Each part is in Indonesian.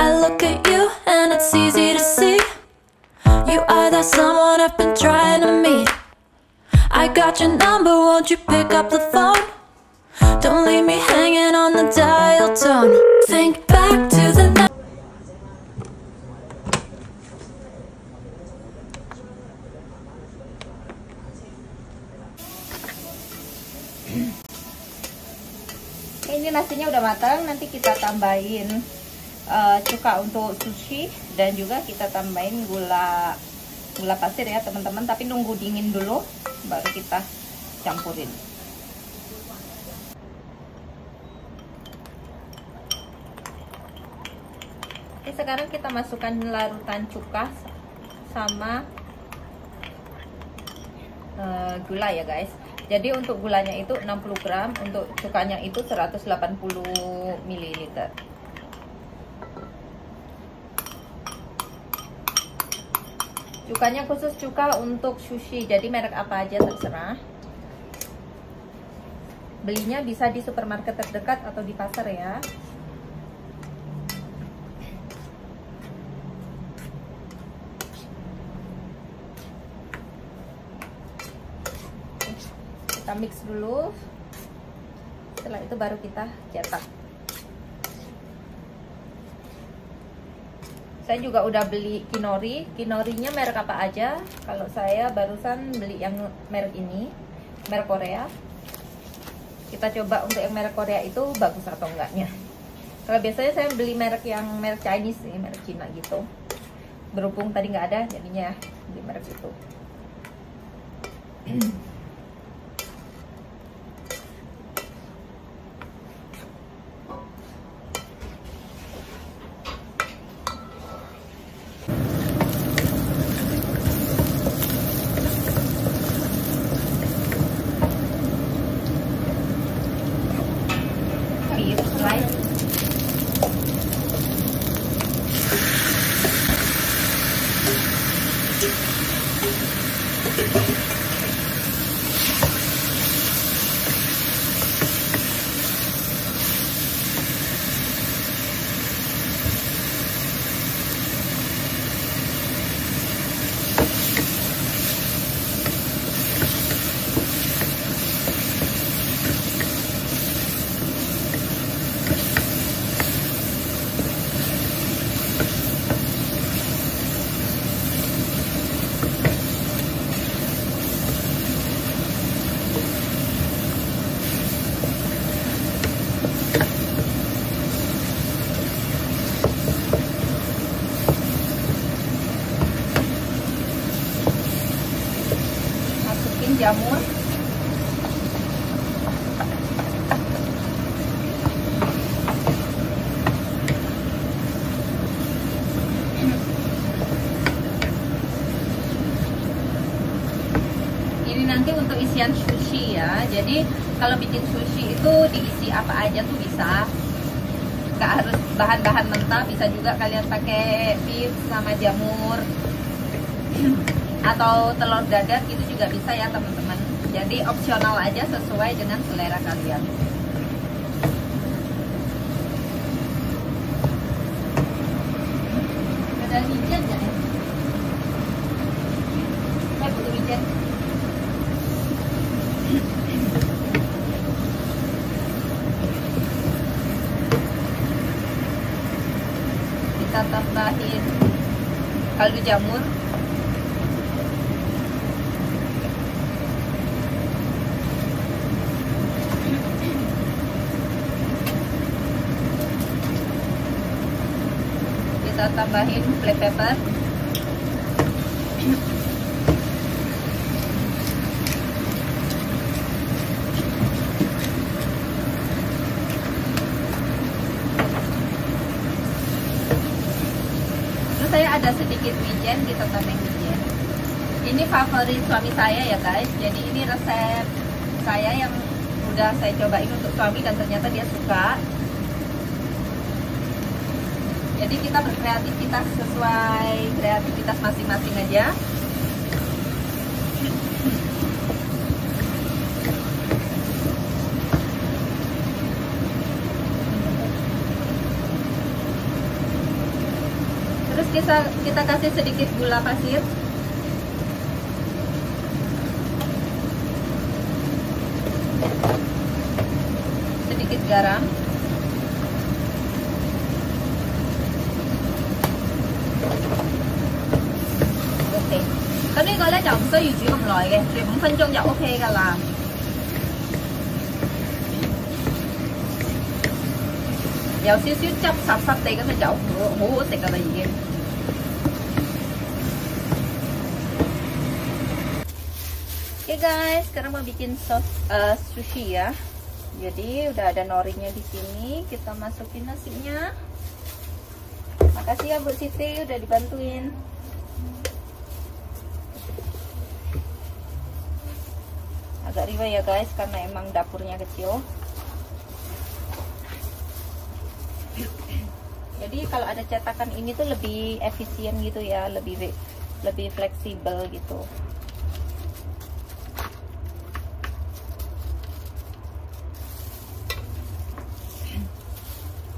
I look at you and it's easy to see. You are that someone I've been trying to meet. I got your number, won't you pick up the phone? Don't leave me hanging on the dial tone. Think back to the night. ini nasinya udah matang nanti kita tambahin uh, cuka untuk sushi dan juga kita tambahin gula gula pasir ya teman-teman. Tapi nunggu dingin dulu baru kita campurin. Oke, sekarang kita masukkan larutan cuka sama uh, gula ya guys. Jadi untuk gulanya itu 60 gram untuk cukanya itu 180 ml cukanya khusus cuka untuk sushi. Jadi merek apa aja terserah. Belinya bisa di supermarket terdekat atau di pasar ya. Kita mix dulu. Setelah itu baru kita cetak saya juga udah beli kinori. Kinorinya merek apa aja? Kalau saya barusan beli yang merek ini merek Korea. Kita coba untuk yang merek Korea itu bagus atau enggaknya. Kalau biasanya saya beli merek yang merek Chinese sih merek Cina gitu. Berhubung tadi nggak ada jadinya beli merek itu jamur ini nanti untuk isian sushi ya. Jadi kalau bikin sushi itu diisi apa aja tuh bisa. Nggak harus bahan-bahan mentah bisa juga kalian pakai beef sama jamur. Atau telur dadar gitu juga bisa ya teman-teman. Jadi opsional aja sesuai dengan selera kalian. Ada wijen ya saya butuh wijen kita tambahin kaldu jamur. Kita tambahin black pepper saya ada sedikit wijen kita tambahin wijen. Ini favorit suami saya ya guys. Jadi ini resep saya yang udah saya cobain untuk suami dan ternyata dia suka. Jadi kita berkreativitas sesuai kreativitas masing-masing aja kita kita kasih sedikit gula pasir sedikit garam ok 咁呢个咧就唔需要煮咁耐嘅，煮五分钟就 OK 噶啦。有少少汁湿湿地咁就好好好食噶啦已经。 Guys, sekarang mau bikin sos uh, sushi ya. Jadi udah ada norinya di sini, kita masukin nasinya. Makasih ya Bu Siti udah dibantuin. Agak riba ya guys karena emang dapurnya kecil. Jadi kalau ada cetakan ini tuh lebih efisien gitu ya, lebih lebih fleksibel gitu.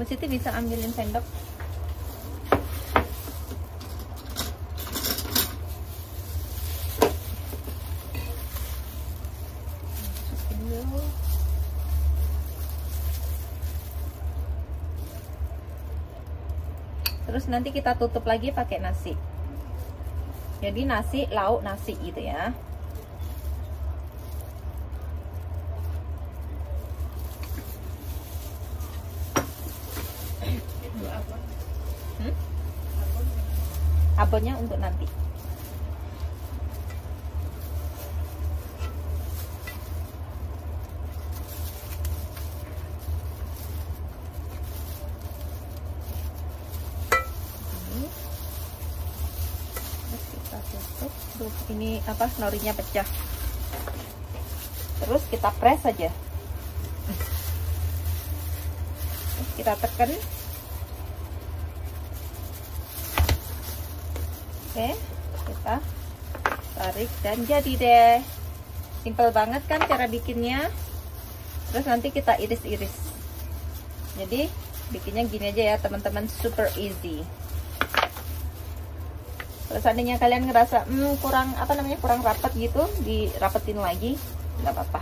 Bu Siti bisa ambilin sendok. Terus nanti kita tutup lagi pakai nasi. Jadi nasi lauk nasi gitu ya hmm? Abonnya untuk nanti. Tuh ini apa norinya pecah. Terus kita press saja. Kita tekan oke kita tarik dan jadi deh. Simple banget kan cara bikinnya? Terus nanti kita iris-iris. Jadi bikinnya gini aja ya teman-teman. Super easy. Kalau seandainya kalian ngerasa hmm, kurang apa namanya kurang rapat gitu dirapetin lagi nggak apa-apa.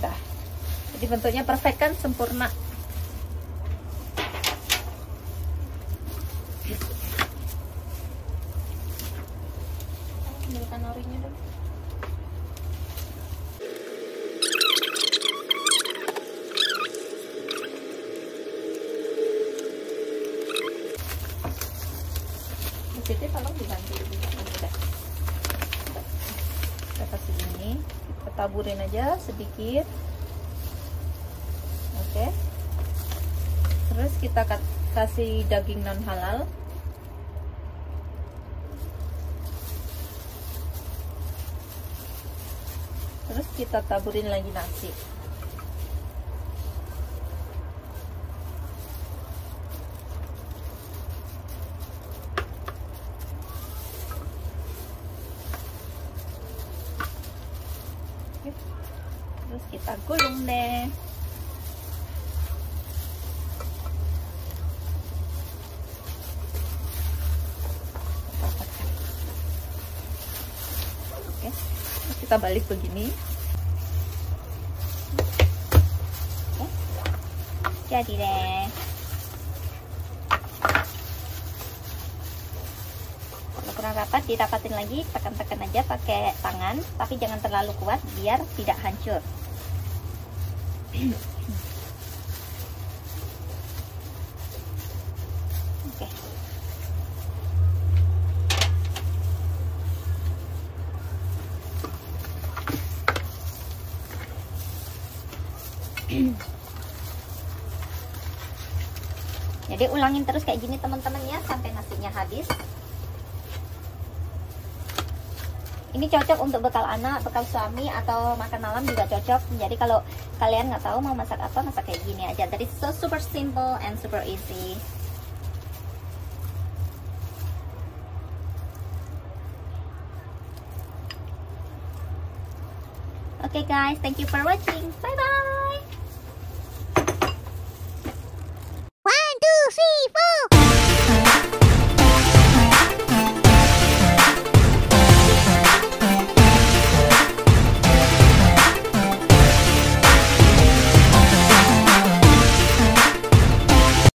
Dah. Jadi bentuknya perfect kan sempurna Jadi tolong dibantu kasih ini kita taburin aja sedikit. Oke. Terus kita kasih daging non halal terus kita taburin lagi nasi terus kita gulung deh. Oke kita balik begini. Oke jadi deh kurang rapat dirapatin lagi tekan-tekan aja pakai tangan tapi jangan terlalu kuat biar tidak hancur. Oke. Jadi ulangin terus kayak gini teman-teman ya sampai nasinya habis ini cocok untuk bekal anak, bekal suami atau makan malam juga cocok. Jadi kalau kalian nggak tahu mau masak apa, masak kayak gini aja. Jadi so super simple and super easy. Okay guys, thank you for watching. Bye bye.